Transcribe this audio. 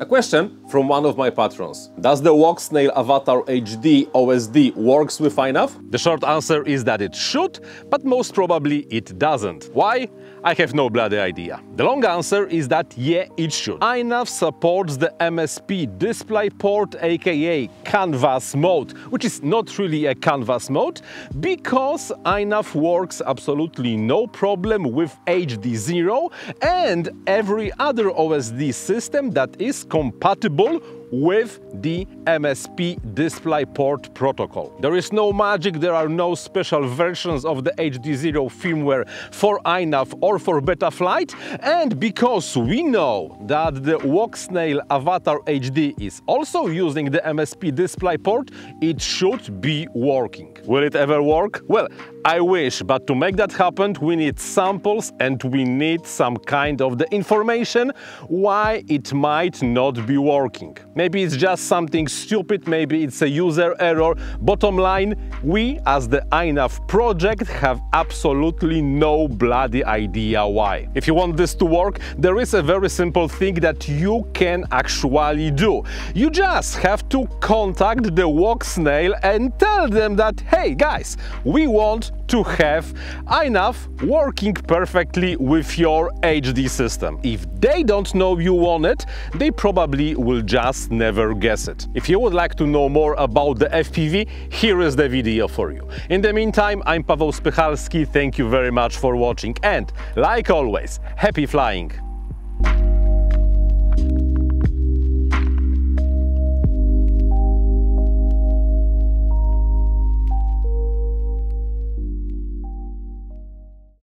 A question from one of my patrons. Does the Walksnail Avatar HD OSD works with iNav? The short answer is that it should, but most probably it doesn't. Why? I have no bloody idea. The long answer is that yeah, it should. iNav supports the MSP DisplayPort aka canvas mode, which is not really a canvas mode because iNav works absolutely no problem with HDzero and every other OSD system that is compatible with the MSP DisplayPort protocol. There is no magic, there are no special versions of the HDzero firmware for iNav or for Betaflight, and because we know that the Walksnail Avatar HD is also using the MSP DisplayPort, it should be working. Will it ever work? Well, I wish, but to make that happen, we need samples and we need some kind of the information why it might not be working. Maybe it's just something stupid, maybe it's a user error. Bottom line, we as the iNav project have absolutely no bloody idea why. If you want this to work, there is a very simple thing that you can actually do. You just have to contact the Walksnail and tell them that, hey guys, we want to have iNav working perfectly with your HD system. If they don't know you want it, they probably will just never guess it. If you would like to know more about the FPV, here is the video for you. In the meantime, I'm Paweł Spychalski, thank you very much for watching and, like always, happy flying!